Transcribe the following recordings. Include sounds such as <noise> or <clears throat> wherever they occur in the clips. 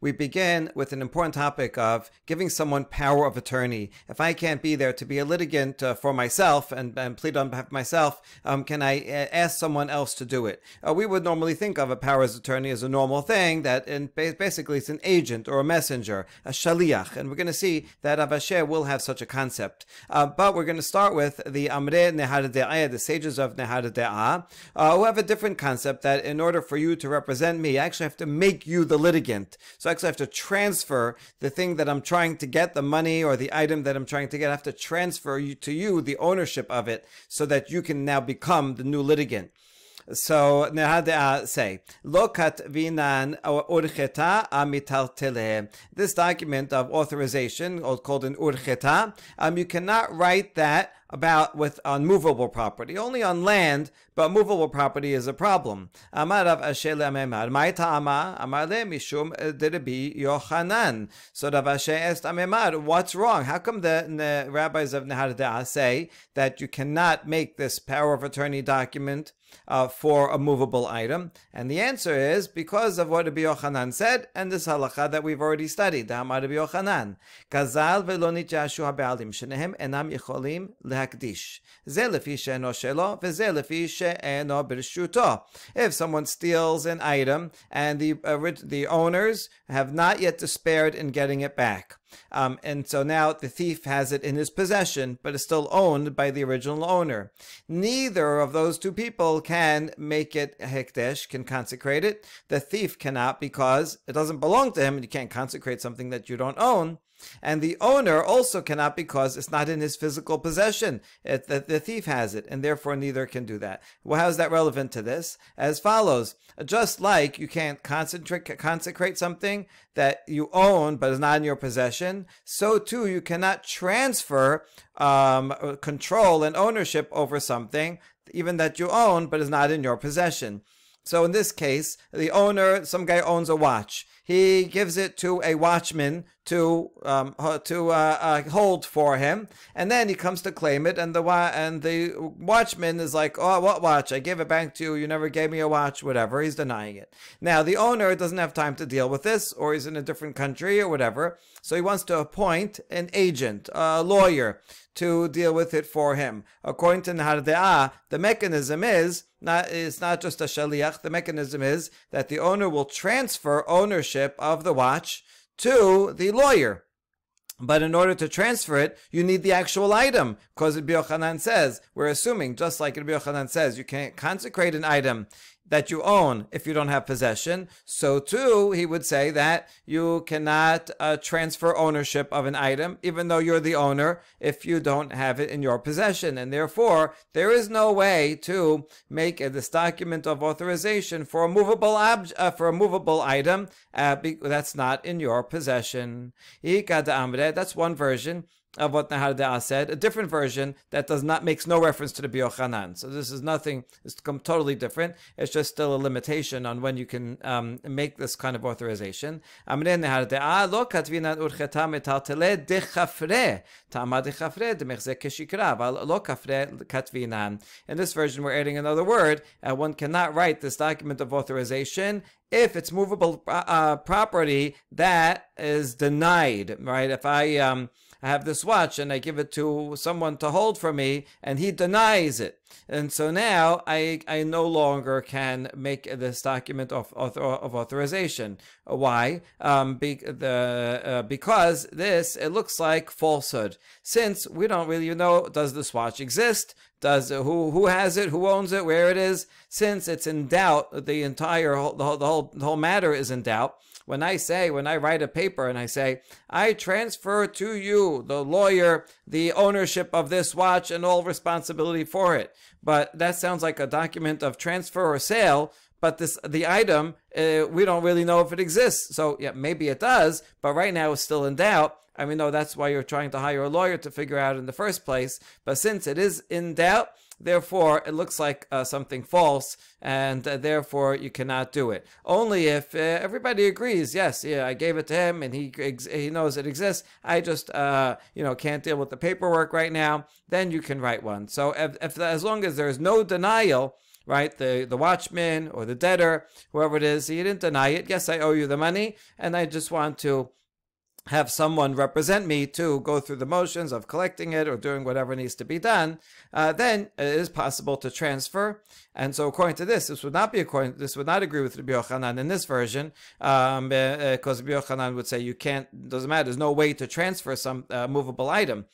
We begin with an important topic of giving someone power of attorney. If I can't be there to be a litigant uh, for myself and, and, plead on behalf of myself, um, can I uh, ask someone else to do it? Uh, we would normally think of a power of attorney as a normal thing that in, basically it's an agent or a messenger, a shaliach, and we're going to see that Rav Ashi will have such a concept. Uh, but we're going to start with the Amre Nehardea, the sages of Nehardea, uh, who have a different concept that in order for you to represent me, I actually have to make you the litigant. So I actually have to transfer the thing that I'm trying to get, the money or the item that I'm trying to get. I have to transfer you to you the ownership of it so that you can now become the new litigant. So Nehardea say, Lokat vinan urcheta amitaltele. This document of authorization, called an urcheta, um, you cannot write that about with unmovable property. Only on land, but movable property is a problem. Amarav mishum eh, derabi Yochanan. So Rav Ashi asked Amemar, what's wrong? How come the, rabbis of Nehardea say that you cannot make this power of attorney document uh, for a movable item? And the answer is because of what Rabbi Yochanan said and this halacha that we've already studied. Da'amar Rabbi Yochanan, Kazal veLoni nitjashu ha'ba'alim shenehem enam yicholim lehakdish. Ze lefi she'eno shelo ve'ze lefi she'eno birshuto. If someone steals an item and the, uh, the owners have not yet despaired in getting it back um, and so now the thief has it in his possession, but is still owned by the original owner. Neither of those two people can make it hekdesh, can consecrate it. The thief cannot because it doesn't belong to him, and you can't consecrate something that you don't own. And the owner also cannot because it's not in his physical possession. It, the, the thief has it, and therefore neither can do that. Well, how is that relevant to this? As follows. Just like you can't concentrate, consecrate something that you own but is not in your possession, so too you cannot transfer um, control and ownership over something even that you own but is not in your possession. So in this case, the owner, some guy owns a watch. He gives it to a watchman to um, to uh, uh, hold for him, and then he comes to claim it, and the wa- and the watchman is like, "Oh, what watch? I gave it back to you. You never gave me a watch. Whatever." He's denying it. Now the owner doesn't have time to deal with this, or he's in a different country or whatever, so he wants to appoint an agent, a lawyer, to deal with it for him. According to Nahar the mechanism is not it's not just a shaliach. The mechanism is that the owner will transfer ownership of the watch to the lawyer. But in order to transfer it, you need the actual item, because Rabbi Yochanan says, we're assuming, just like Rabbi Yochanan says, you can't consecrate an item that you own if you don't have possession. So too, he would say that you cannot uh, transfer ownership of an item, even though you're the owner, if you don't have it in your possession. And therefore, there is no way to make a, this document of authorization for a movable ob- uh, for a movable item uh, be- that's not in your possession. That's one version of what Nahar said, a different version that does not makes no reference to the Biochanan. So this is nothing, it's come totally different. It's just still a limitation on when you can um, make this kind of authorization. In this version, we're adding another word. Uh, one cannot write this document of authorization if it's movable uh, property that is denied, right? If I um, I have this watch and I give it to someone to hold for me and he denies it. And so now I, I no longer can make this document of, of, of authorization. Why? Um, be, the, uh, because this, it looks like falsehood. Since we don't really know, does this watch exist? Does who who has it? Who owns it? Where it is? Since it's in doubt, the entire the whole, the whole, the whole matter is in doubt when I say, when I write a paper and I say, I transfer to you, the lawyer, the ownership of this watch and all responsibility for it. But that sounds like a document of transfer or sale. But this, the item, uh, we don't really know if it exists. So yeah, maybe it does, but right now it's still in doubt. I mean, no, that's why you're trying to hire a lawyer to figure out in the first place. But since it is in doubt, Therefore, it looks like uh, something false, and uh, therefore you cannot do it. Only if uh, everybody agrees, yes, yeah, I gave it to him, and he he knows it exists. I just uh, you know can't deal with the paperwork right now. Then you can write one. So if, if as long as there is no denial right? The the watchman or the debtor, whoever it is, he didn't deny it. Yes, I owe you the money, and I just want to have someone represent me to go through the motions of collecting it or doing whatever needs to be done, uh, then it is possible to transfer. And so, according to this, this would not be according. This would not agree with Rabbi Yochanan in this version, because um, uh, Rabbi Yochanan would say you can't. Doesn't matter. There's no way to transfer some uh, movable item.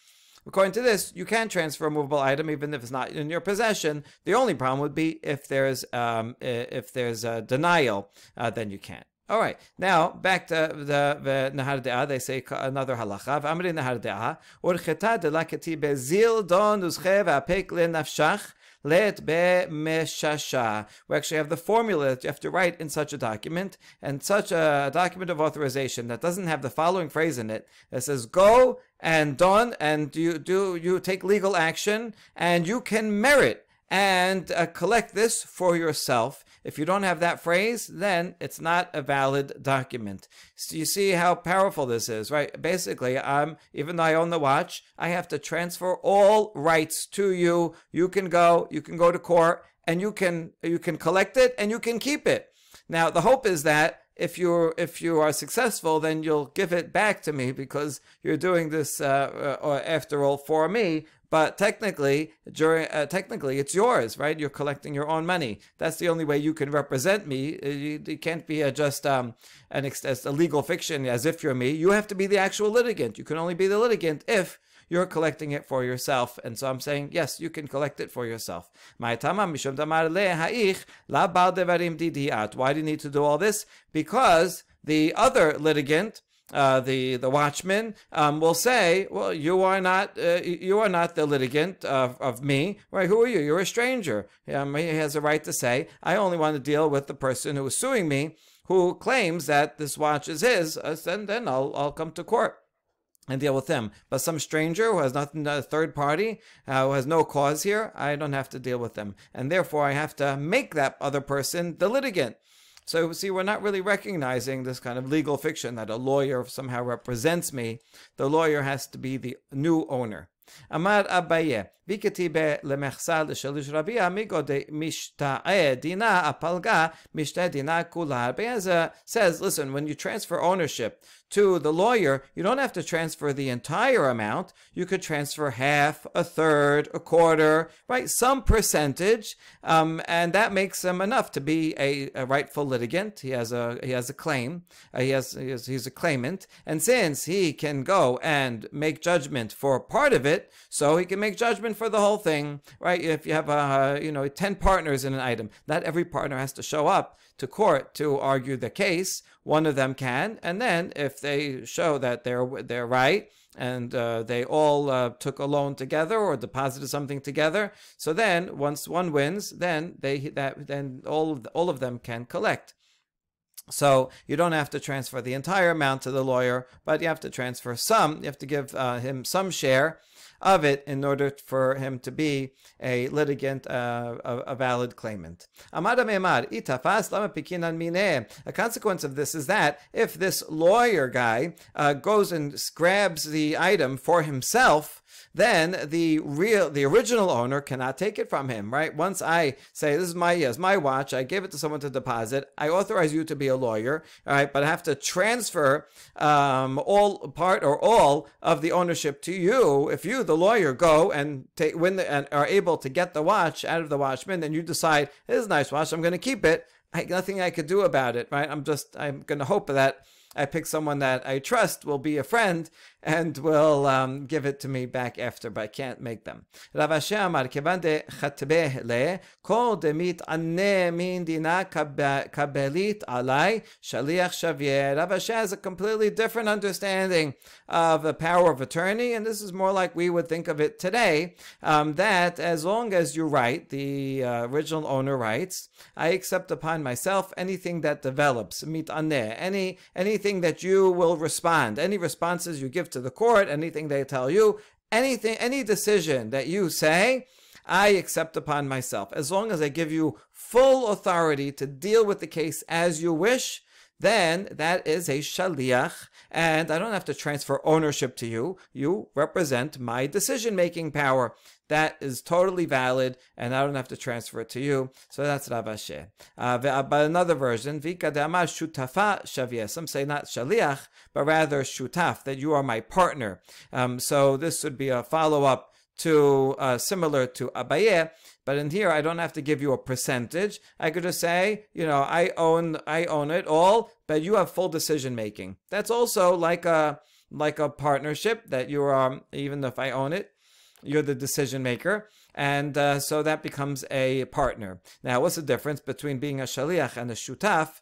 According to this, you can transfer a movable item even if it's not in your possession. The only problem would be if there's um, if there's a denial, uh, then you can't. All right. Now back to the, the Nehardea. They say another halacha. V'amri Nehardea. Urcheta de lakati bezil don uzche v'apek le nafshach let be meshasha. We actually have the formula that you have to write in such a document, and such a document of authorization that doesn't have the following phrase in it that says go and don and you do you take legal action and you can merit and uh, collect this for yourself. If you don't have that phrase, then it's not a valid document. So you see how powerful this is, right? Basically, I'm even though I own the watch, I have to transfer all rights to you. You can go, you can go to court, and you can you can collect it and you can keep it. Now the hope is that if you're if you are successful, then you'll give it back to me because you're doing this uh, uh, after all for me. But technically, during uh, technically, it's yours, right? You're collecting your own money. That's the only way you can represent me. Uh, you, you can't be a, just um, an a legal fiction as if you're me. You have to be the actual litigant. You can only be the litigant if you're collecting it for yourself. And so I'm saying, yes, you can collect it for yourself. Why do you need to do all this? Because the other litigant uh, the the watchman um, will say, "Well, you are not uh, you are not the litigant of, of me, right? Who are you? You're a stranger." Um, he has a right to say, "I only want to deal with the person who is suing me, who claims that this watch is his." Uh, then then I'll I'll come to court and deal with them. But some stranger who has nothing, a third party, uh, who has no cause here, I don't have to deal with them. And therefore, I have to make that other person the litigant. So see, we're not really recognizing this kind of legal fiction that a lawyer somehow represents me. The lawyer has to be the new owner. Amar Abaye, Viketibe lemechsa l'shelish Rabbi Amigo de mishta'e dina apalga mishta'e dina kular. Be'eza says, listen, when you transfer ownership to the lawyer, you don't have to transfer the entire amount. You could transfer half, a third, a quarter, right? Some percentage, um, and that makes him enough to be a, a rightful litigant. He has a he has a claim. Uh, he, has, he has he's a claimant, and since he can go and make judgment for part of it, so he can make judgment for the whole thing, right? If you have a, you know, 10 partners in an item, not every partner has to show up to court to argue the case. One of them can, and then if they show that they're they're right and uh, they all uh, took a loan together or deposited something together, so then once one wins, then they that then all of the, all of them can collect. So you don't have to transfer the entire amount to the lawyer, but you have to transfer some. You have to give uh, him some share of it in order for him to be a litigant, uh, a, a, valid claimant. A consequence of this is that if this lawyer guy uh, goes and grabs the item for himself, then the real, the original owner cannot take it from him, right? Once I say, this is my, yes, my watch, I give it to someone to deposit, I authorize you to be a lawyer, all right, but I have to transfer um, all part or all of the ownership to you. If you, the lawyer, go and take, the, and are able to get the watch out of the watchman, then you decide, this is a nice watch, I'm going to keep it. I, nothing I could do about it, right? I'm just, I'm going to hope that I pick someone that I trust will be a friend and will um, give it to me back after, but I can't make them. Rav Ashi Amar, כיוון דכתבה ל, כל דמתענה מן דינה קבלית עלי, שליח שוויה. Rav Ashi has a completely different understanding of the power of attorney, and this is more like we would think of it today, um, that as long as you write, the uh, original owner writes, I accept upon myself anything that develops, Mit ane, any, anything that you will respond, any responses you give to the court, anything they tell you, anything, any decision that you say, I accept upon myself. As long as I give you full authority to deal with the case as you wish, then that is a shaliach, and I don't have to transfer ownership to you. You represent my decision making power. That is totally valid, and I don't have to transfer it to you. So that's Rav Ashi. Uh, but another version, Vika de'amar shutafa shavia. Some say not shaliach, but rather shutaf, that you are my partner. Um, so this would be a follow-up to uh, similar to Abaye, but in here I don't have to give you a percentage. I could just say, you know, I own I own it all, but you have full decision making. That's also like a like a partnership that you are even if I own it, you're the decision maker. And uh, so that becomes a partner. Now, what's the difference between being a shaliach and a shutaf?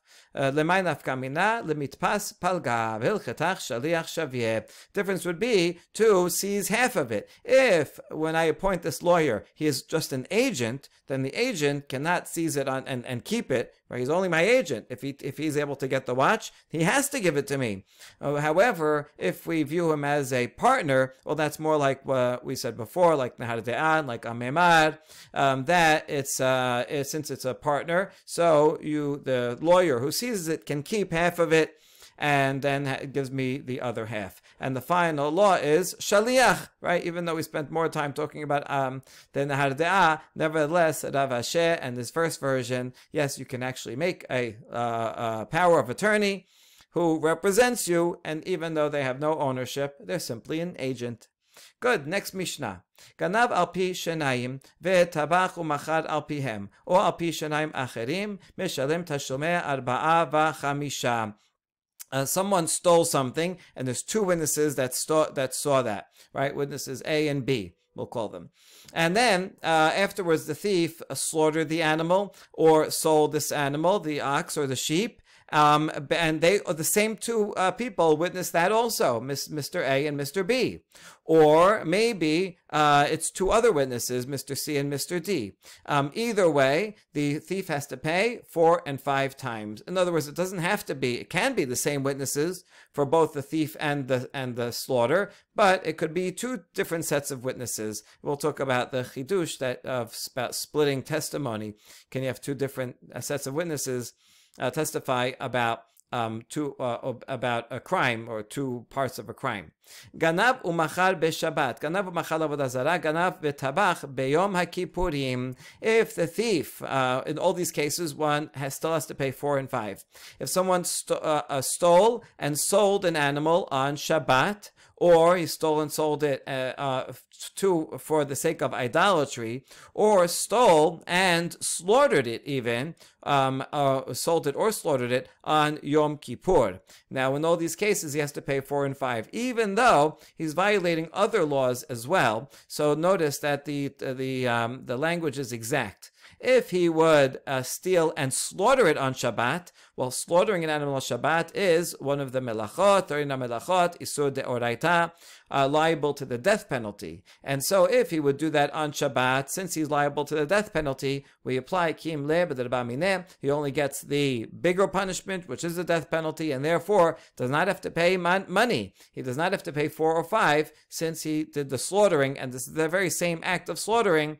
Shavye. Difference would be to seize half of it. If when I appoint this lawyer, he is just an agent, then the agent cannot seize it on and, and keep it. Right? He's only my agent. If he if he's able to get the watch, he has to give it to me. Uh, however, if we view him as a partner, well, that's more like what we said before, like Nahar like Amemad, um, that it's uh, it, since it's a partner, so you the lawyer who seizes it can keep half of it and then it gives me the other half. And the final law is shaliach, right? Even though we spent more time talking about um the nahar nevertheless Rav Ashi and this first version, yes, you can actually make a, uh, a power of attorney who represents you, and even though they have no ownership, they're simply an agent. Good. Next Mishnah. Ganav al pi shenayim ve'tabach u'machad al pihem, or al pi shenayim acherim, mishalim tashlumei arba'a v'chamisha uh, someone stole something, and there's two witnesses that that saw that, right? Witnesses A and B, we'll call them. And then uh, afterwards, the thief slaughtered the animal or sold this animal, the ox or the sheep, um, and they the same two uh, people witnessed that also, Mr. A and Mr. B. Or maybe uh, it's two other witnesses, Mr. C and Mr. D. Um, either way, the thief has to pay four and five times. In other words, it doesn't have to be, it can be the same witnesses for both the thief and the and the slaughter, but it could be two different sets of witnesses. We'll talk about the chidush that of about splitting testimony. Can you have two different uh, sets of witnesses? Uh, testify about um, two, uh, about a crime or two parts of a crime. Ganav umachal beShabbat. Ganav umachal avodah. Ganav betabach beyom haKippurim. If the thief, uh, in all these cases, one has, still has to pay four and five. If someone st- uh, uh, stole and sold an animal on Shabbat, or he stole and sold it uh, uh, to for the sake of idolatry, or stole and slaughtered it even, um, uh, sold it or slaughtered it on Yom Kippur. Now, in all these cases, he has to pay four and five, even though he's violating other laws as well. So notice that the the um, the language is exact. If he would uh, steal and slaughter it on Shabbat, well, slaughtering an animal on Shabbat is one of the melachot, Torina melachot, isur de oraita, uh, liable to the death penalty. And so if he would do that on Shabbat, since he's liable to the death penalty, we apply kim le he only gets the bigger punishment, which is the death penalty, and therefore does not have to pay man- money. He does not have to pay four or five since he did the slaughtering, and this is the very same act of slaughtering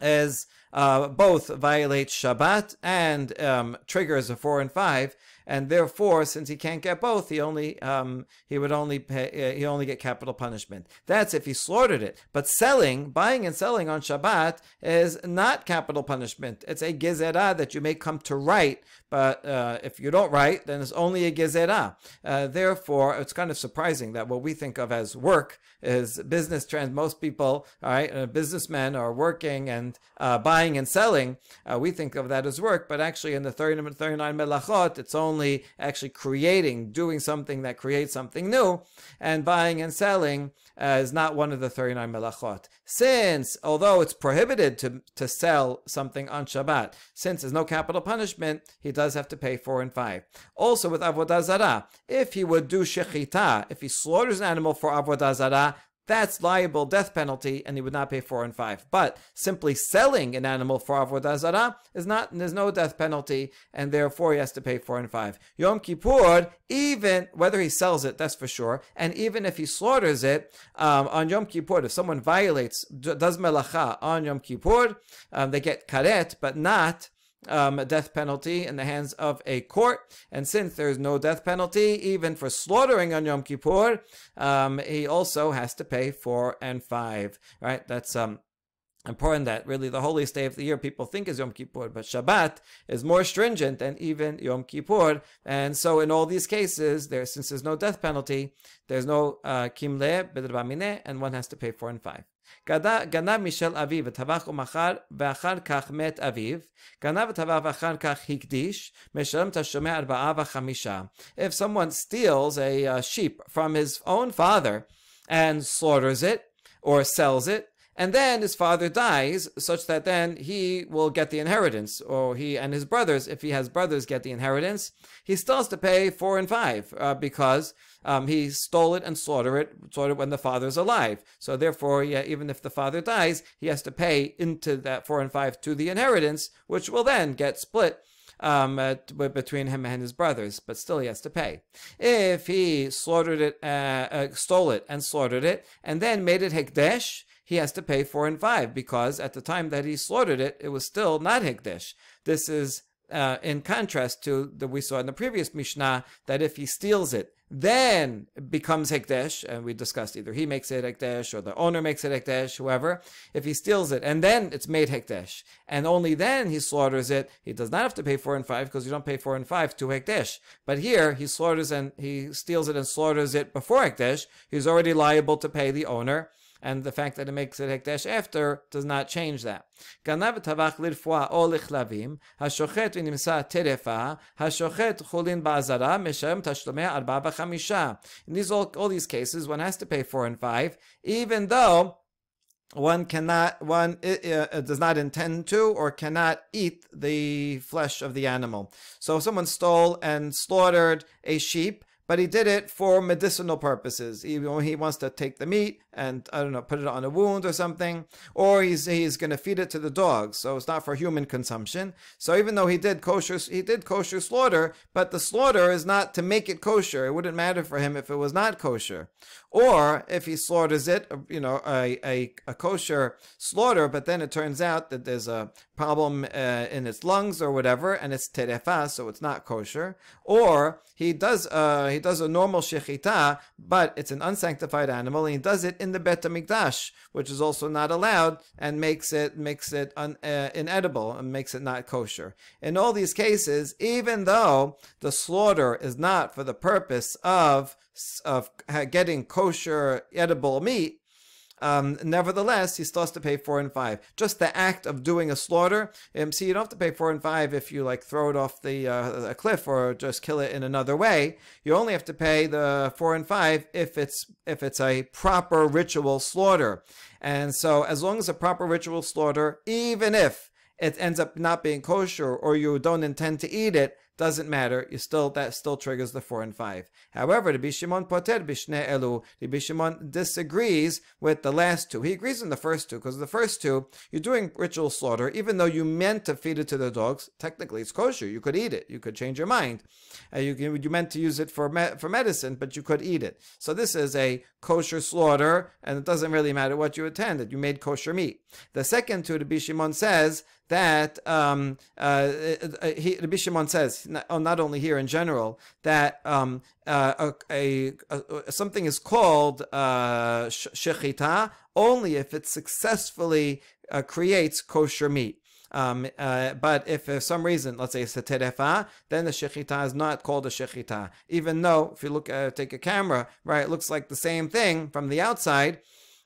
as uh, both violate Shabbat and um, triggers a four and five, and therefore, since he can't get both, he only um, he would only pay uh, he only get capital punishment. That's if he slaughtered it. But selling, buying and selling on Shabbat is not capital punishment. It's a gezerah that you may come to write, but uh, if you don't write, then it's only a gezerah. Uh, therefore, it's kind of surprising that what we think of as work is business trends. Most people, all right, uh, businessmen are working and uh, buying and selling. Uh, we think of that as work, but actually in the 39 melachot, it's only actually creating, doing something that creates something new, and buying and selling uh, is not one of the 39 melachot. Since, although it's prohibited to, to sell something on Shabbat, since there's no capital punishment, he does have to pay four and five. Also with avodah zarah, if he would do shechita, if he slaughters an animal for avodah zarah, that's liable death penalty, and he would not pay four and five. But simply selling an animal for avodah zarah is not. There's no death penalty, and therefore he has to pay four and five. Yom Kippur, even whether he sells it, that's for sure, and even if he slaughters it um, on Yom Kippur, if someone violates does melacha on Yom Kippur, um, they get karet, but not um, death penalty in the hands of a court. And since there's no death penalty, even for slaughtering on Yom Kippur, um, he also has to pay four and five. Right? That's um, important that really the holiest day of the year people think is Yom Kippur, but Shabbat is more stringent than even Yom Kippur. And so in all these cases, there since there's no death penalty, there's no uh, kimle b'drabamine, and one has to pay four and five. גנב משל אביו וטבח ומכר ואחר כך מת אביו, גנב וטבח ואחר כך הקדיש, משלם תשלומי ארבעה וחמישה. If someone steals a uh, sheep from his own father and slaughters it or sells it, and then his father dies, such that then he will get the inheritance, or he and his brothers, if he has brothers, get the inheritance. He still has to pay four and five uh, because um, he stole it and slaughtered it, slaughtered it when the father's alive. So therefore, yeah, even if the father dies, he has to pay into that four and five to the inheritance, which will then get split um, between him and his brothers, but still he has to pay. If he slaughtered it, uh, uh, stole it and slaughtered it, and then made it hekdesh, he has to pay four and five because at the time that he slaughtered it, it was still not Hekdesh. This is uh, in contrast to the we saw in the previous Mishnah that if he steals it, then becomes Hekdesh, and we discussed either he makes it Hekdesh or the owner makes it Hekdesh, whoever. If he steals it and then it's made Hekdesh, and only then he slaughters it, he does not have to pay four and five because you don't pay four and five to Hekdesh. But here he slaughters and he steals it and slaughters it before Hekdesh, he's already liable to pay the owner and the fact that it makes it hekdesh after does not change that. גנב טבח לרפואה או לכלבים, השוחט ונמצא טרפה, השוחט חולין בעזרה, משלם תשלומי ארבעה וחמישה. In these all, all these cases, one has to pay four and five, even though one cannot one uh, does not intend to or cannot eat the flesh of the animal so if someone stole and slaughtered a sheep but he did it for medicinal purposes. He, he wants to take the meat and I don't know, put it on a wound or something, or he's he's going to feed it to the dogs, so it's not for human consumption. So even though he did kosher, he did kosher slaughter, but the slaughter is not to make it kosher. It wouldn't matter for him if it was not kosher, or if he slaughters it, you know, a a, a kosher slaughter, but then it turns out that there's a problem uh, in its lungs or whatever, and it's terefa, so it's not kosher, or he does uh, he does a normal shechita, but it's an unsanctified animal, and he does it in the Bet Hamikdash, which is also not allowed, and makes it makes it un, uh, inedible and makes it not kosher. In all these cases, even though the slaughter is not for the purpose of of getting kosher edible meat, um, nevertheless, he still has to pay four and five. Just the act of doing a slaughter. Um, see, you don't have to pay four and five if you like throw it off the uh, a cliff or just kill it in another way. You only have to pay the four and five if it's if it's a proper ritual slaughter. And so, as long as a proper ritual slaughter, even if it ends up not being kosher or you don't intend to eat it, doesn't matter. You still that still triggers the four and five. However, Rabbi Shimon poter bishne elu. Rabbi Shimon disagrees with the last two. He agrees in the first two because the first two you're doing ritual slaughter, even though you meant to feed it to the dogs. Technically, it's kosher. You could eat it. You could change your mind. Uh, you you meant to use it for me, for medicine, but you could eat it. So this is a kosher slaughter, and it doesn't really matter what you intended. You made kosher meat. The second two, Rabbi Shimon says that um, uh, uh he, Rabbi Shimon says, not, oh, not only here in general, that um, uh, a, a, a, something is called uh, shechita only if it successfully uh, creates kosher meat. Um, uh, but if for some reason, let's say it's a terefa, then the shechita is not called a shechita. Even though, if you look, uh, take a camera, right, it looks like the same thing from the outside,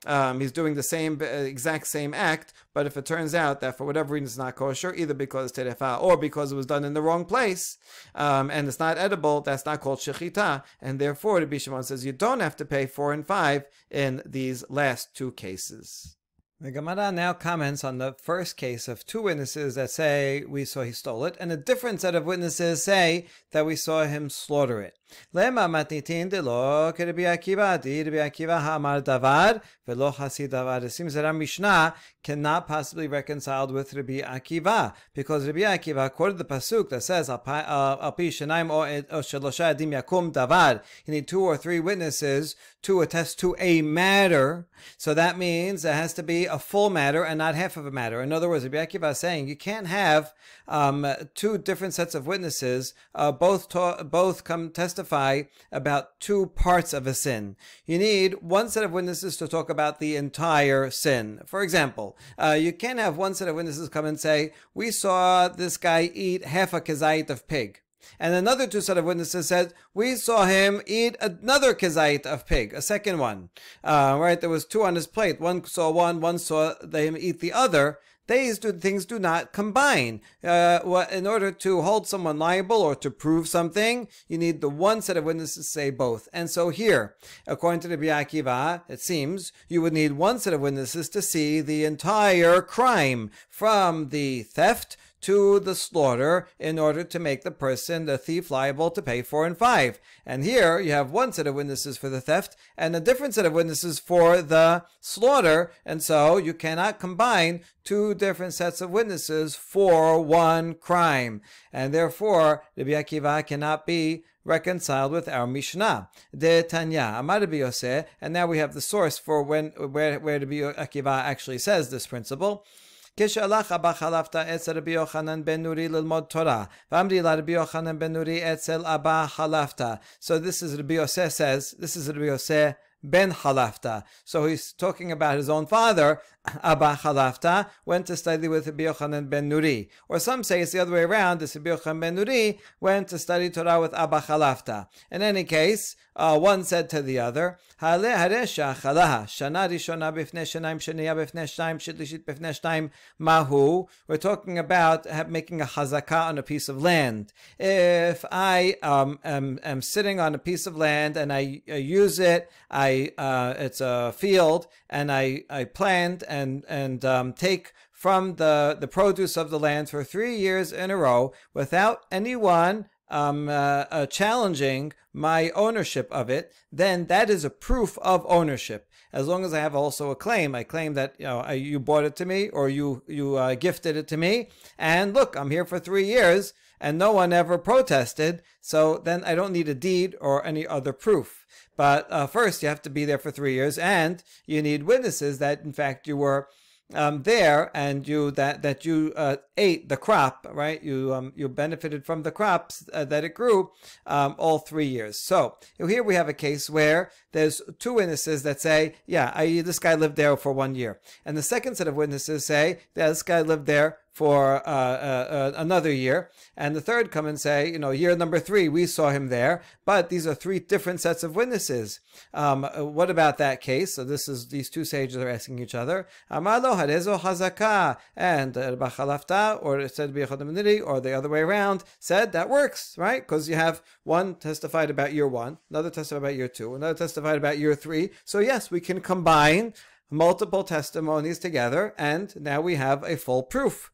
um, he's doing the same uh, exact same act, but if it turns out that for whatever reason it's not kosher, either because it's terefa or because it was done in the wrong place, um, and it's not edible, that's not called shechita, and therefore the Bishimon says you don't have to pay four and five in these last two cases. The Gemara now comments on the first case of two witnesses that say we saw he stole it, and a different set of witnesses say that we saw him slaughter it. למה מתניתין דלא כרבי עקיבא, די רבי עקיבא אמר דבר ולא חסיד דבר. It seems that our Mishnah cannot possibly reconciled with Rabbi Akiva, because Rabbi Akiva quoted the pasuk that says, "Al pi shenaim o shelosha adim yakum davar." You need two or three witnesses to attest to a matter. So that means it has to be a full matter and not half of a matter. In other words, Rabbi Akiva is saying you can't have um, two different sets of witnesses, uh, both ta- both come test testify about two parts of a sin. You need one set of witnesses to talk about the entire sin. For example, uh, you can't have one set of witnesses come and say, "We saw this guy eat half a kezait of pig." And another two set of witnesses said, we saw him eat another kezait of pig, a second one. Uh, right, there was two on his plate. One saw one, one saw him eat the other. These two things do not combine. Uh, in order to hold someone liable or to prove something, you need the one set of witnesses to say both. And so here, according to the Akiva, it seems you would need one set of witnesses to see the entire crime from the theft to the slaughter in order to make the person, the thief, liable to pay four and five. And here you have one set of witnesses for the theft and a different set of witnesses for the slaughter. And so you cannot combine two different sets of witnesses for one crime. And therefore, Rabbi Akiva cannot be reconciled with our Mishnah. De Tanya, Amar Rabbi and now we have the source for when where, where Rabbi Akiva actually says this principle. כשהלך אבא חלפתא אצל רבי יוחנן בן נורי ללמוד תורה, ואמרי לרבי יוחנן בן נורי אצל אבא חלפתא. So this is Rabbi Yosef says, this is Rabbi Yosef ben Halafta. So he's talking about his own father, <clears throat> Abba Halafta, went to study with Rabbi Yochanan ben Nuri. Or some say it's the other way around, this Rabbi Yochanan ben Nuri went to study Torah with Abba Halafta. In any case, uh, one said to the other, mahu. We're talking about making a hazakah on a piece of land. If I um, am, am sitting on a piece of land and I, I use it, I uh, it's a field, and I, I plant and and um, take from the, the produce of the land for three years in a row without anyone um, uh, uh, challenging my ownership of it, then that is a proof of ownership. As long as I have also a claim, I claim that you know I, you bought it to me or you you uh, gifted it to me, and look, I'm here for three years, and no one ever protested. So then I don't need a deed or any other proof. But uh, first, you have to be there for three years, and you need witnesses that in fact you were um, there and you that that you uh, ate the crop, right? You um, you benefited from the crops uh, that it grew um, all three years. So here we have a case where there's two witnesses that say, yeah, I, this guy lived there for one year, and the second set of witnesses say, yeah, this guy lived there for uh, uh, uh, another year. And the third come and say, you know, year number three, we saw him there. But these are three different sets of witnesses. Um, uh, what about that case? So this is these two sages are asking each other. Amalo harezo hazaka and bachalafta, or it said or the other way around, said that works, right? Because you have one testified about year one, another testified about year two, another testified about year three. So yes, we can combine multiple testimonies together, and now we have a full proof.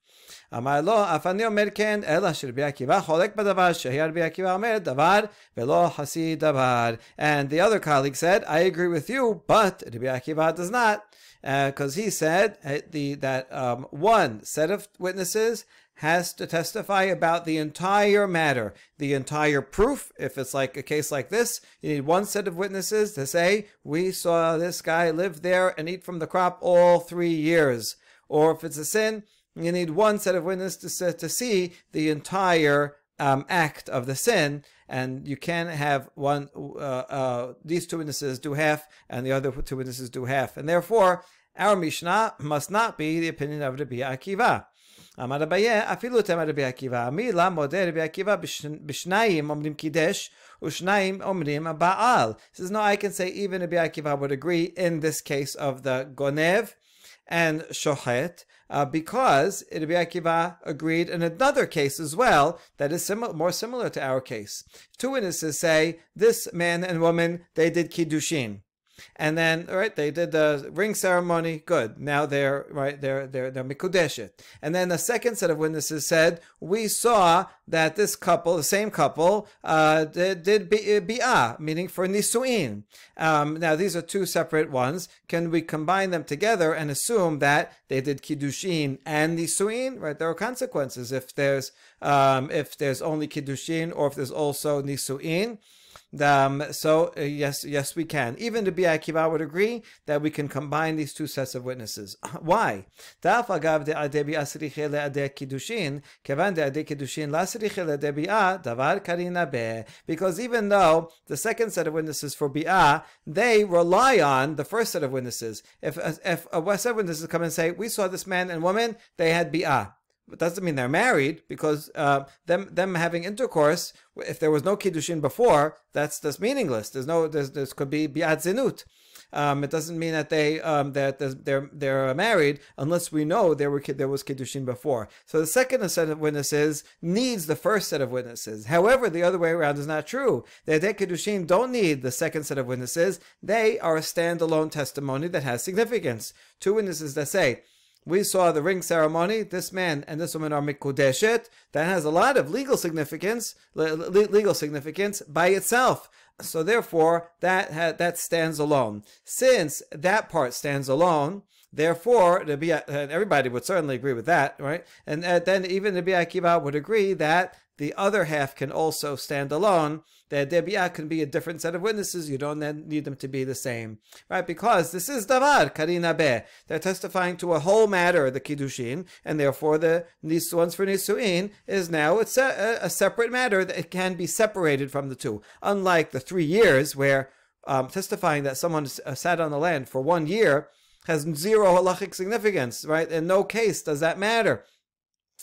אמר לו, אף אני אומר כן, אלא שרבי עקיבא חולק בדבר, שהיה רבי עקיבא אומר דבר ולא חסי דבר. And the other colleague said, I agree with you, but Rabbi Akiva does not. Because uh, he said uh, the, that um, one set of witnesses has to testify about the entire matter, the entire proof. If it's like a case like this, you need one set of witnesses to say, we saw this guy live there and eat from the crop all three years. Or if it's a sin, you need one set of witnesses to, to see the entire um, act of the sin, and you can't have one. Uh, uh, these two witnesses do half, and the other two witnesses do half, and therefore our Mishnah must not be the opinion of Rabbi Akiva. אמר אביי, אפילו תמר רבי עקיבא, מילה מודה רבי עקיבא בשניים אומרים קידש, ושניים אומרים בעל. Says, no, I can say even Rabbi Akiva would agree in this case of the gonev and shochet, uh, because Rabbi Akiva agreed in another case as well that is sim- more similar to our case. Two witnesses say this man and woman they did kiddushin. And then, right, they did the ring ceremony. Good. Now they're right. They're they're they're mikudeshet. And then the second set of witnesses said, we saw that this couple, the same couple, uh, did, did bi'ah, meaning for nisuin. Um, now these are two separate ones. Can we combine them together and assume that they did kiddushin and nisuin? Right. There are consequences if there's um, if there's only kiddushin or if there's also nisuin. Um, so uh, yes, yes, we can. Even the Akiva would agree that we can combine these two sets of witnesses. <laughs> Why? Because even though the second set of witnesses for bi'ah, they rely on the first set of witnesses. If if a set of witnesses come and say, "We saw this man and woman, they had bi'ah," It doesn't mean they're married because uh, them them having intercourse. If there was no kiddushin before, that's that's meaningless. There's no there's this could be biat zinut. Um, it doesn't mean that they um, that they're they're married unless we know there were there was kiddushin before. So the second set of witnesses needs the first set of witnesses. However, the other way around is not true. The Adek kiddushin don't need the second set of witnesses. They are a standalone testimony that has significance. Two witnesses that say we saw the ring ceremony. This man and this woman are mikudeshet. That has a lot of legal significance, legal significance by itself. So therefore, that that stands alone. Since that part stands alone, therefore, be, everybody would certainly agree with that, right? And uh, then even the Akiva would agree that the other half can also stand alone. The debia can be a different set of witnesses. You don't then need them to be the same, right? Because this is Davar, Karina Be. They're testifying to a whole matter, the Kiddushin, and therefore the ones for Nisuin is now it's a, a, separate matter that can be separated from the two. Unlike the three years where um, testifying that someone uh, sat on the land for one year has zero halachic significance, right? In no case does that matter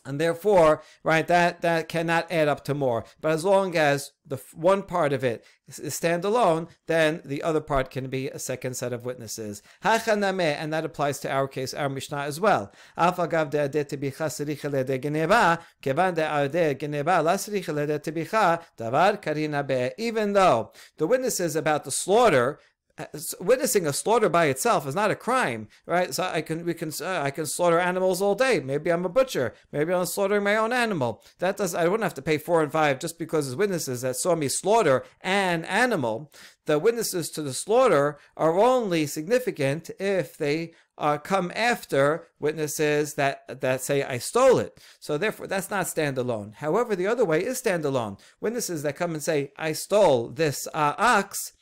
and therefore, right, that that cannot add up to more. But as long as the one part of it is, is standalone, then the other part can be a second set of witnesses. And that applies to our case, our Mishnah as well. Even though the witnesses about the slaughter witnessing a slaughter by itself is not a crime, right? So I can we can uh, I can slaughter animals all day. Maybe I'm a butcher. Maybe I'm slaughtering my own animal. That does I wouldn't have to pay four and five just because there's witnesses that saw me slaughter an animal. The witnesses to the slaughter are only significant if they uh, come after witnesses that that say I stole it. So therefore, that's not standalone. However, the other way is standalone. Witnesses that come and say I stole this uh, ox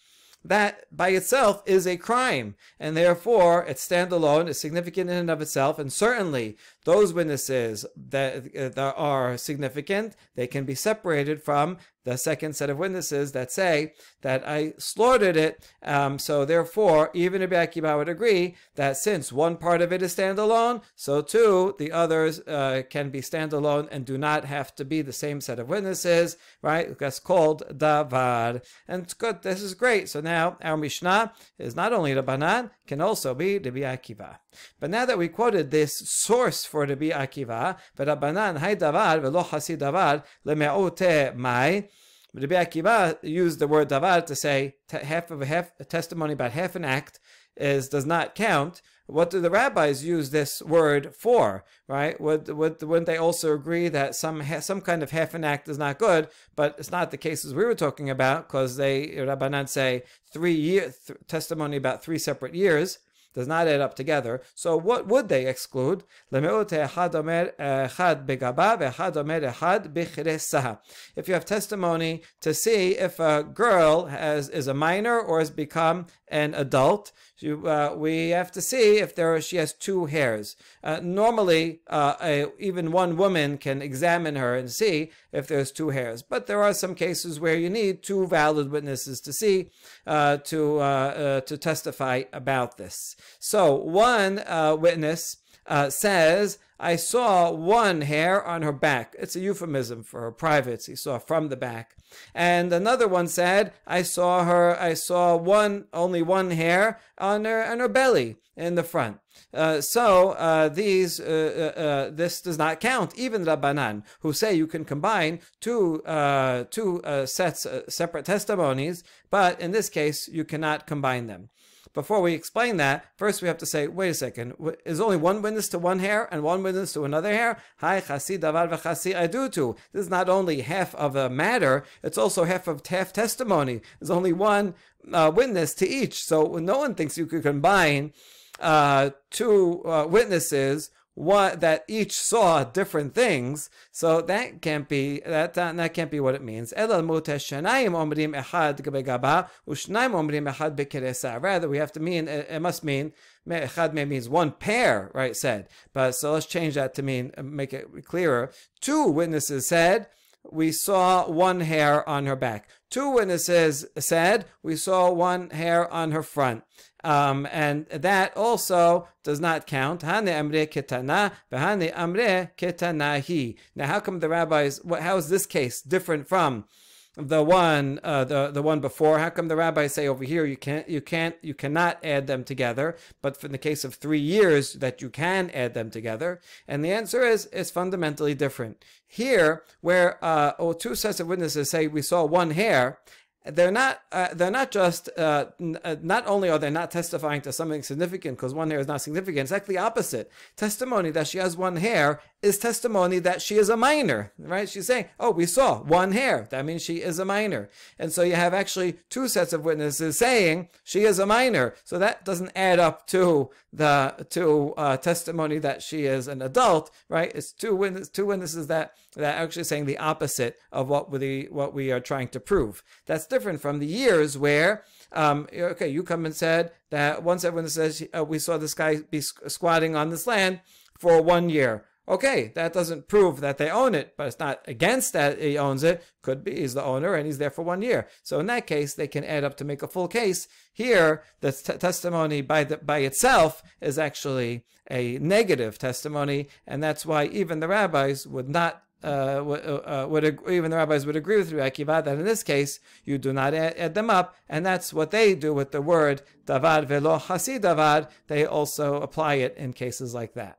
that by itself is a crime, and therefore it's standalone, it's significant in and of itself, and certainly those witnesses that, that are significant, they can be separated from the second set of witnesses that say that I slaughtered it. Um, so therefore, even Rabbi Akiva would agree that since one part of it is standalone, so too the others uh, can be standalone and do not have to be the same set of witnesses, right? That's called davar. And it's good. This is great. So now our Mishnah is not only the Rabbanan, can also be Rabbi Akiva. But now that we quoted this source for Rabbi Akiva, but hay davar velo hasi davar leme'ute mai, Rabbi Akiva used the word davar to say half of a half a testimony about half an act is does not count. What do the rabbis use this word for? Right? Would, would wouldn't they also agree that some some kind of half an act is not good? But it's not the cases we were talking about because they Rabbanan say three year th- testimony about three separate years does not add up together. So what would they exclude? Eh, eh, eh, if you have testimony to see if a girl has is a minor or has become an adult, you, uh, we have to see if there she has two hairs. Uh, normally, uh, a, even one woman can examine her and see if there's two hairs, but there are some cases where you need two valid witnesses to see uh, to uh, uh, to testify about this. So one witness says I saw one hair on her back. It's a euphemism for her privates. He saw from the back. And another one said, I saw her, I saw one, only one hair on her, on her belly in the front. Uh, so uh, these, uh, uh, uh this does not count. Even Rabbanan, who say you can combine two, uh, two sets, separate testimonies, but in this case, you cannot combine them. Before we explain that, first we have to say, wait a second, is only one witness to one hair and one witness to another hair? Hi, chasi davar v'chasi adutu. This is not only half of a matter, it's also half of half testimony. There's only one uh, witness to each. So no one thinks you could combine uh, two uh, witnesses what that each saw different things. So that can't be that that, that can't be what it means. Rather, we have to mean it, must mean echad means one pair, right? Said, but so let's change that to mean uh, make it clearer. Two witnesses said we saw one hair on her back. Two witnesses said we saw one hair on her front. Um, and that also does not count. Now, how come the rabbis? How is this case different from the one uh, the the one before. How come the rabbis say over here you can't you can't you cannot add them together, but in the case of three years that you can add them together? And the answer is is fundamentally different. Here, where uh, oh, two sets of witnesses say we saw one hair, they're not uh, they're not just uh, uh, not only are they not testifying to something significant because one hair is not significant it's actually opposite. Testimony that she has one hair is testimony that she is a minor right? She's saying oh we saw one hair. That means she is a minor. And so you have actually two sets of witnesses saying she is a minor. So that doesn't add up to the to uh, testimony that she is an adult right? It's two witnesses two witnesses that that actually saying the opposite of what we what we are trying to prove that's different from the years where, um, okay, you come and said that once everyone says uh, we saw this guy be squatting on this land for one year. Okay, that doesn't prove that they own it, but it's not against that he owns it. Could be he's the owner and he's there for one year. So in that case, they can add up to make a full case. Here, the testimony by the, by itself is actually a negative testimony, and that's why even the rabbis would not uh, uh, uh, would even the rabbis would agree with Rabbi Akiva that in this case you do not add, add, them up, and that's what they do with the word davar velo chatzi davar. They also apply it in cases like that.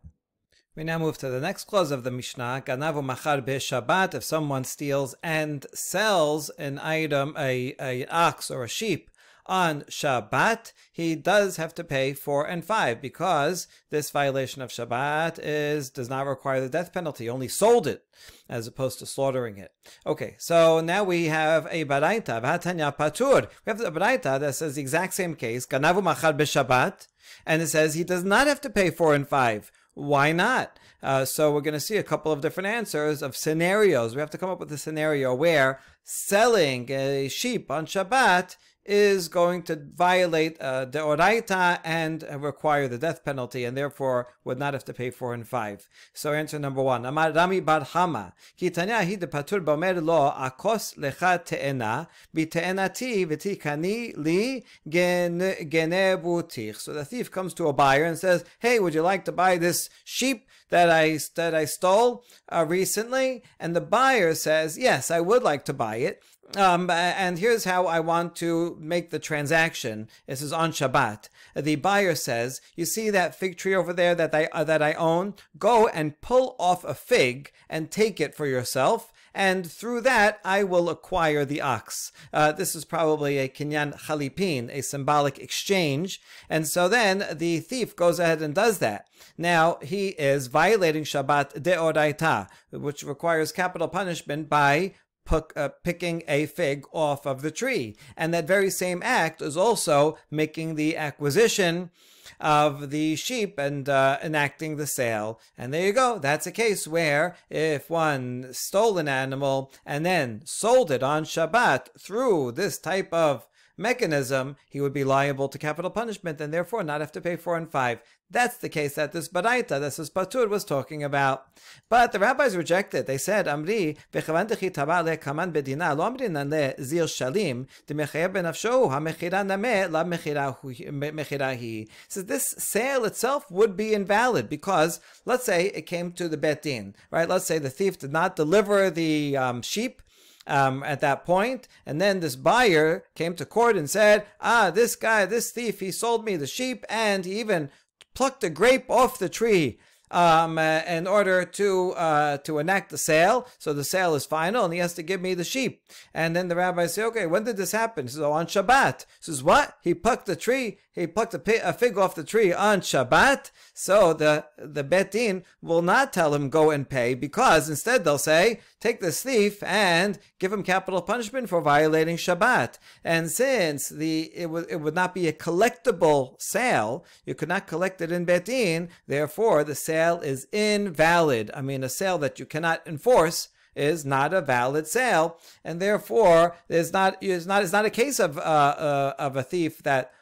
We now move to the next clause of the Mishnah. Ganavu machar be Shabbat. If someone steals and sells an item, a, a ox or a sheep on Shabbat, he does have to pay four and five because this violation of Shabbat is does not require the death penalty. Only sold it as opposed to slaughtering it. Okay, so now we have a baraita, v'hatanya patur. We have a baraita that says the exact same case, ganavu machad b'Shabbat, and it says he does not have to pay four and five. Why not? Uh, so we're going to see a couple of different answers of scenarios. We have to come up with a scenario where selling a sheep on Shabbat is going to violate uh, the oraita and require the death penalty, and therefore would not have to pay four and five. So answer number one: Amar Rami Bar Hama, Kitanya hi de patur bomer lo akos lecha teena biteenati v'tikani li genebutich. So the thief comes to a buyer and says, "Hey, would you like to buy this sheep?" that I that I stole uh, recently, and the buyer says, "Yes, I would like to buy it." Um, and here's how I want to make the transaction. This is on Shabbat. The buyer says, "You see that fig tree over there that I uh, that I own? Go and pull off a fig and take it for yourself." and through that I will acquire the ox. Uh, this is probably a kinyan chalipin, a symbolic exchange, and so then the thief goes ahead and does that. Now he is violating Shabbat deoraita, which requires capital punishment by uh, picking a fig off of the tree. And that very same act is also making the acquisition of the sheep and uh, enacting the sale. And there you go. That's a case where if one stole an animal and then sold it on Shabbat through this type of mechanism, he would be liable to capital punishment and therefore not have to pay four and five. That's the case that this Baraita, this is Patur, was talking about. But the rabbis rejected. They said, Amri, kaman bedina, lo le zir shalim, ha-mechira la. So this sale itself would be invalid because, let's say it came to the Bet Din, right? Let's say the thief did not deliver the um, sheep um, at that point. And then this buyer came to court and said, ah, this guy, this thief, he sold me the sheep and he even plucked a grape off the tree um, uh, in order to uh, to enact the sale. So the sale is final, and he has to give me the sheep. And then the rabbi say, "Okay, when did this happen?" He says, "Oh, on Shabbat." He says, "What? He plucked the tree. He plucked a, a fig off the tree on Shabbat." So the the Bet Din will not tell him go and pay because instead they'll say, take this thief and give him capital punishment for violating Shabbat. And since the it would it would not be a collectible sale, you could not collect it in Bet Din. Therefore, the sale is invalid. I mean, a sale that you cannot enforce is not a valid sale, and therefore it's not it's not it's not a case of uh, uh, of a thief that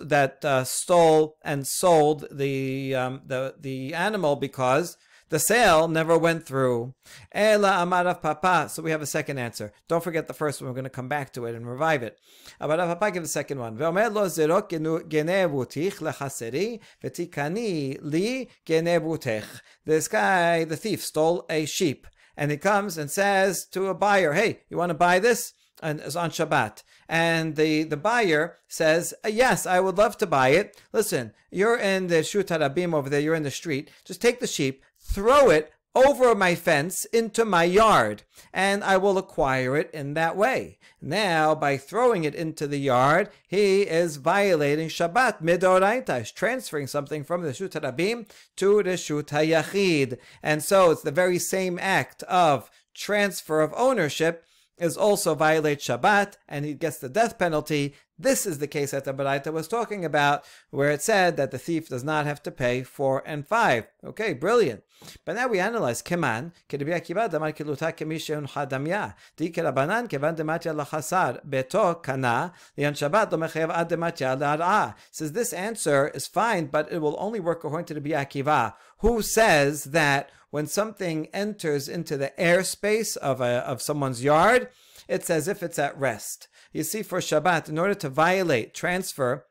that uh, stole and sold the um, the the animal because the sale never went through. Ela amarav papa. So we have a second answer. Don't forget the first one. We're going to come back to it and revive it. Amarav papa give the second one. Ve'omer lo zerok genevutich lechaseri v'tikani li genevutech. This guy, the thief, stole a sheep. And he comes and says to a buyer, hey, you want to buy this? And it's on Shabbat. And the, the buyer says, yes, I would love to buy it. Listen, you're in the Shut Harabim over there, you're in the street. Just take the sheep, throw it over my fence into my yard, and I will acquire it in that way. Now, by throwing it into the yard, he is violating Shabbat midoraita, is transferring something from the Shut Rabim to the Shut Yachid. And so it's the very same act of transfer of ownership is also violate Shabbat, and he gets the death penalty. This is the case that the Baraita was talking about, where it said that the thief does not have to pay four and five. Okay, brilliant. But now we analyze Keman, Kerebi Akiva, Damar Kiluta Kemisheun Hadamya, Di Kerabanan, Kevan Dematya Lachasar, Beto Kana, Lian Shabbat, Domechev Ad Dematya La'ara. Says this answer is fine, but it will only work according to the Akiva, who says that when something enters into the airspace of, a, of someone's yard, it's as if it's at rest. You see, for Shabbat, in order to violate transfer,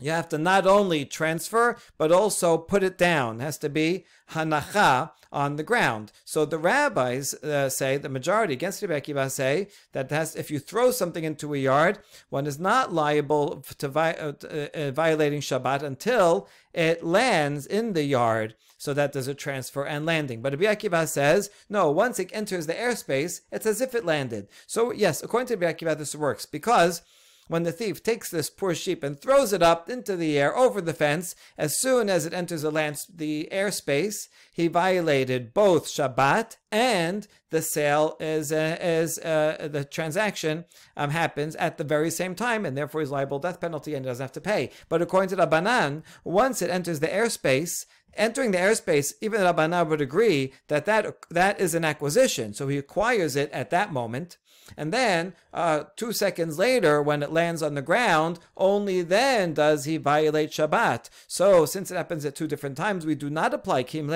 you have to not only transfer, but also put it down. It has to be hanacha on the ground. So the rabbis uh, say, the majority against Rebbe Akiva say that has, if you throw something into a yard, one is not liable to vi- uh, uh, violating Shabbat until it lands in the yard. So that there's a transfer and landing. But Rabbi Akiva says, no, once it enters the airspace, it's as if it landed. So yes, according to Rabbi Akiva, this works because when the thief takes this poor sheep and throws it up into the air over the fence, as soon as it enters the, land, the airspace, he violated both Shabbat and the sale is, uh, is uh, the transaction um, happens at the very same time, and therefore he's liable death penalty and doesn't have to pay. But according to Rabbanan, once it enters the airspace, entering the airspace, even Rabbanan would agree that, that that is an acquisition. So he acquires it at that moment. And then, uh, two seconds later, when it lands on the ground, only then does he violate Shabbat. So, since it happens at two different times, we do not apply Kim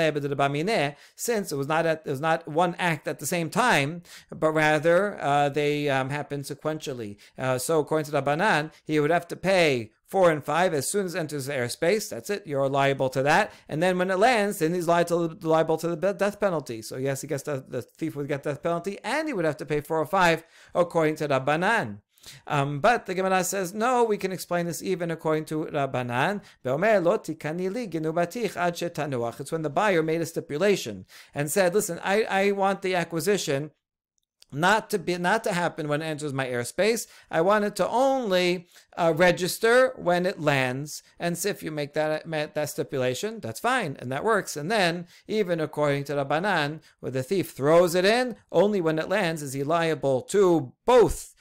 since it was not at, it was not one act at the same time, but rather uh, they um, happen sequentially. Uh, so, according to Rabbanan, he would have to pay four and five, as soon as it enters the airspace, that's it, you're liable to that. And then when it lands, then he's liable to, liable to the death penalty. So yes, he gets the, the thief would get death penalty, and he would have to pay four or five, according to Rabbanan. Um, but the Gemara says, no, we can explain this even according to Rabbanan. It's when the buyer made a stipulation and said, listen, I, I want the acquisition not to be not to happen when it enters my airspace. I want it to only uh, register when it lands. And so if you make that that stipulation, that's fine, and that works. And then, even according to Rabbanan, where the thief throws it in, only when it lands is he liable to both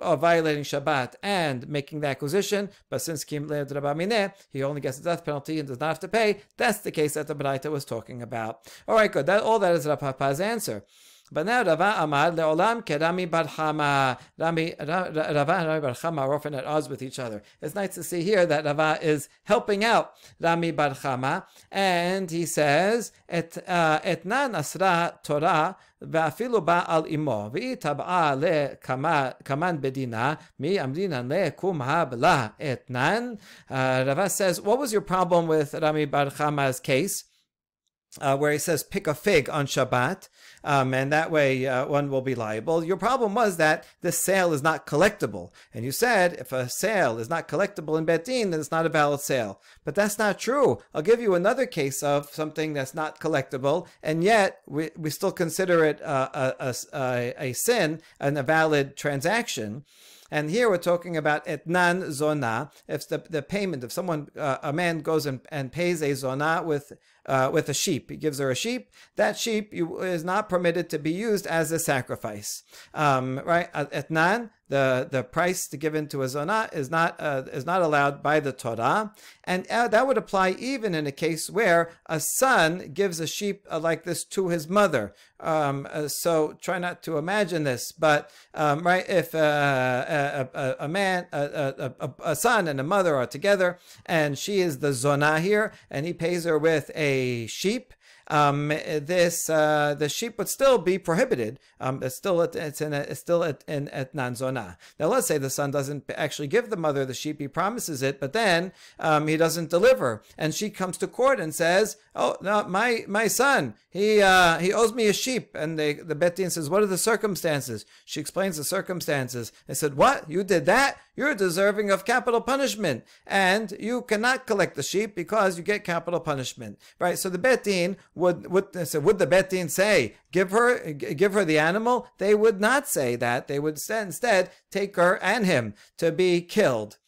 uh, violating Shabbat and making the acquisition. But since Kim Rabamine, he only gets the death penalty and does not have to pay. That's the case that the Braita was talking about. All right, good. That all that is Rav Papa's answer. But now Rava Amar leolam kerami bar Chama. Rami, Rava and Rami bar Chama are often at odds with each other. It's nice to see here that Rava is helping out Rami bar Chama, and he says et uh, etna nasra Torah ואפילו בא על אמו, והיא טבעה לקמן בדינה, מי אמרינן לקומה בלה אתנן. Rava says, what was your problem with Rami Bar Chama's case? Uh, where he says pick a fig on Shabbat, um, and that way uh, one will be liable. Your problem was that this sale is not collectible, and you said if a sale is not collectible in Bet Din, then it's not a valid sale. But that's not true. I'll give you another case of something that's not collectible, and yet we, we still consider it uh, a, a, a sin and a valid transaction. And here we're talking about etnan zona. If the, the payment, if someone, uh, a man goes and, and pays a zona with uh, with a sheep. He gives her a sheep. That sheep is not permitted to be used as a sacrifice. Um, right? Etnan, the the price to give into a zonah is not uh, is not allowed by the Torah, and uh, that would apply even in a case where a son gives a sheep uh, like this to his mother. Um, uh, so try not to imagine this, but um, right, if a, a, a, man, a, a, son and a mother are together, and she is the zonah here, and he pays her with a sheep um, this uh, the sheep would still be prohibited. Um, it's still it's in a, it's still at, in at nanzona. Now let's say the son doesn't actually give the mother the sheep; he promises it, but then um, he doesn't deliver, and she comes to court and says, "Oh no, my my son, he uh, he owes me a sheep." And the the Bet Din says, "What are the circumstances?" She explains the circumstances. I said, "What? You did that? You're deserving of capital punishment, and you cannot collect the sheep because you get capital punishment." Right? So the Bet Din would would so would the Bet Din say give her give her the animal? They would not say that. They would instead take her and him to be killed.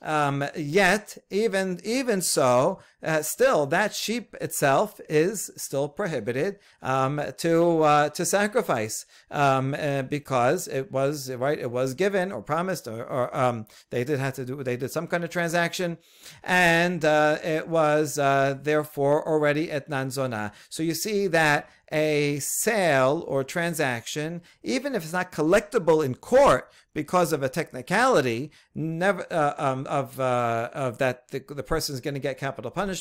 Um, yet, even even so, uh, still that sheep itself is still prohibited um, to uh, to sacrifice um, uh, because it was right. It was given or promised, or, or um, they did have to do. They did some kind of transaction, and uh, it was uh, therefore already at nanzona. So you see that a sale or transaction, even if it's not collectible in court because of a technicality, never uh, um, of uh, of that the, the person is going to get capital punishment.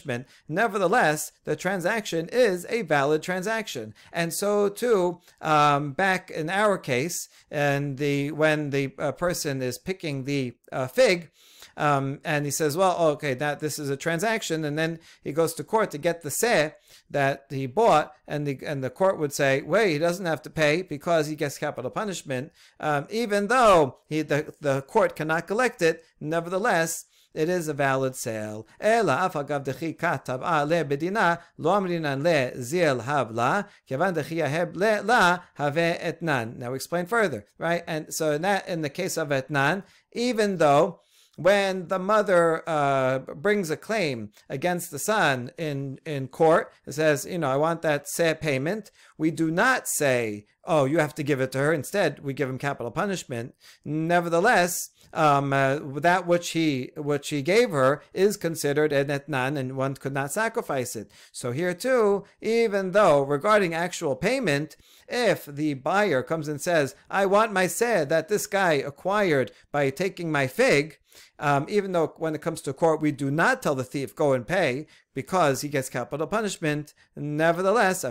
Nevertheless, the transaction is a valid transaction, and so too um, back in our case, and the when the uh, person is picking the uh, fig. Um, and he says, well, okay, that this is a transaction, and then he goes to court to get the se that he bought, and the and the court would say, wait, he doesn't have to pay because he gets capital punishment, um, even though he the the court cannot collect it. Nevertheless, it is a valid sale. Ela af dechi bedina lo amrinan le zil kevan dechi aheb le la have etnan. Now explain further, right? And so in that, in the case of etnan, even though when the mother uh, brings a claim against the son in, in court, it says, you know, I want that se payment. We do not say oh, you have to give it to her. Instead, we give him capital punishment. Nevertheless, um, uh, that which he which he gave her is considered an etnan, and one could not sacrifice it. So here too, even though regarding actual payment, if the buyer comes and says, "I want my said that this guy acquired by taking my fig," um, even though when it comes to court we do not tell the thief go and pay because he gets capital punishment, nevertheless,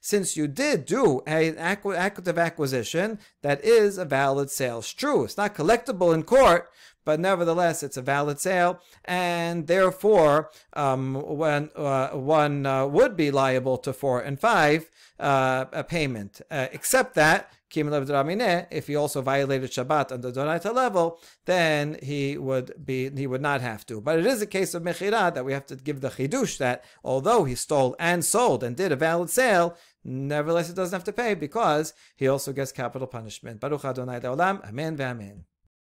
since you did do an act of acquisition, that is a valid sale. It's true, it's not collectible in court, but nevertheless, it's a valid sale, and therefore, um, when uh, one uh, would be liable to four and five uh, a payment, uh, except that if he also violated Shabbat on the Doraita level, then he would be he would not have to. But it is a case of Mechira that we have to give the chidush that although he stole and sold and did a valid sale, nevertheless he doesn't have to pay because he also gets capital punishment. Baruch Adonai Olam, Amen ve'amen.